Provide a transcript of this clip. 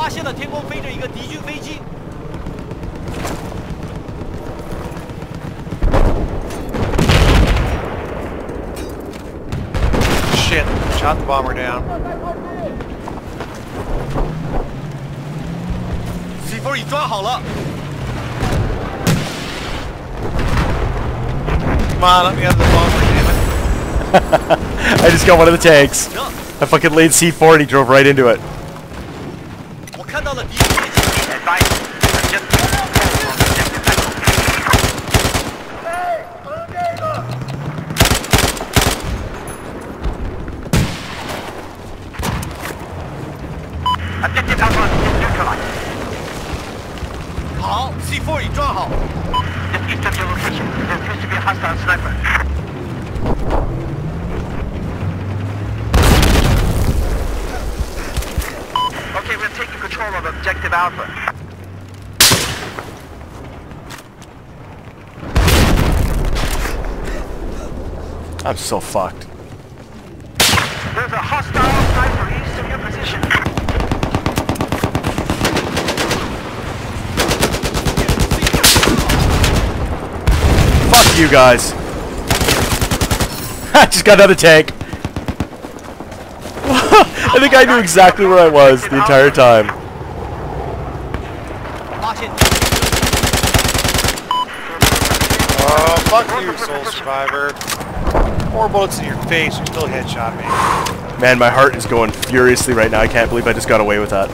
发现了天空飞着一个敌军飞机。 Shit, shot the bomber down. C4 已抓好了， Come on, let me have the bomber, damn it. I just got one of the tanks. I fucking laid C4 and he drove right into it. 看到了敌人，好，C4 已装好。Just. Control of objective Alpha. I'm so fucked. There's a hostile sniper east of your position. Fuck you guys. I just got another tank. I think I knew exactly where I was the entire time. 发现 Oh, fuck you, Soul Survivor. Four bullets in your face, you still headshot me. Man, my heart is going furiously right now. I can't believe I just got away with that.